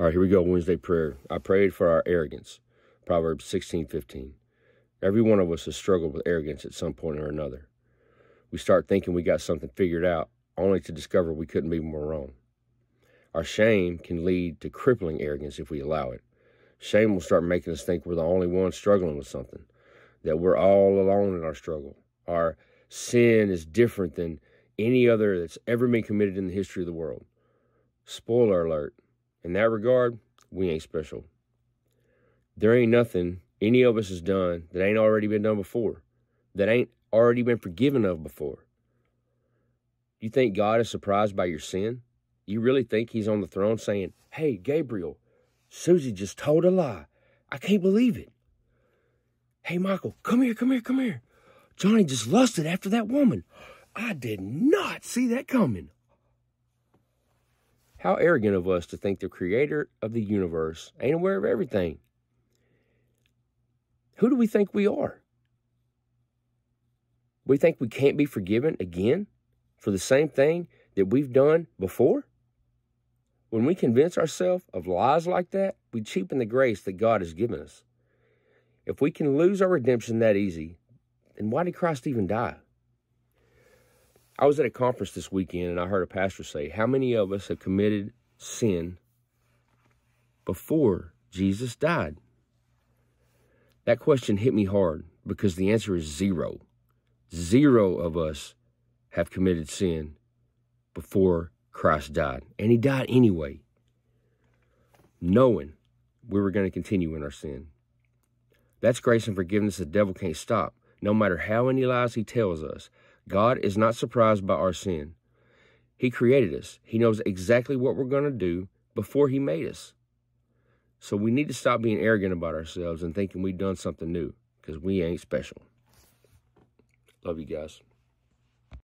All right, here we go. Wednesday prayer. I prayed for our arrogance. Proverbs 16, 15. Every one of us has struggled with arrogance at some point or another. We start thinking we got something figured out, only to discover we couldn't be more wrong. Our shame can lead to crippling arrogance if we allow it. Shame will start making us think we're the only ones struggling with something, that we're all alone in our struggle. Our sin is different than any other that's ever been committed in the history of the world. Spoiler alert, in that regard, we ain't special. There ain't nothing any of us has done that ain't already been done before, that ain't already been forgiven of before. You think God is surprised by your sin? You really think he's on the throne saying, Hey, Gabriel, Susie just told a lie. I can't believe it. Hey, Michael, come here, come here, come here. Johnny just lusted after that woman. I did not see that coming. How arrogant of us to think the creator of the universe ain't aware of everything. Who do we think we are? We think we can't be forgiven again for the same thing that we've done before? When we convince ourselves of lies like that, we cheapen the grace that God has given us. If we can lose our redemption that easy, then why did Christ even die? I was at a conference this weekend and I heard a pastor say, How many of us have committed sin before Jesus died? That question hit me hard because the answer is zero. Zero of us have committed sin before Christ died. And he died anyway, knowing we were going to continue in our sin. That's grace and forgiveness the devil can't stop. No matter how many lies he tells us, God is not surprised by our sin. He created us. He knows exactly what we're going to do before he made us. So we need to stop being arrogant about ourselves and thinking we've done something new because we ain't special. Love you guys.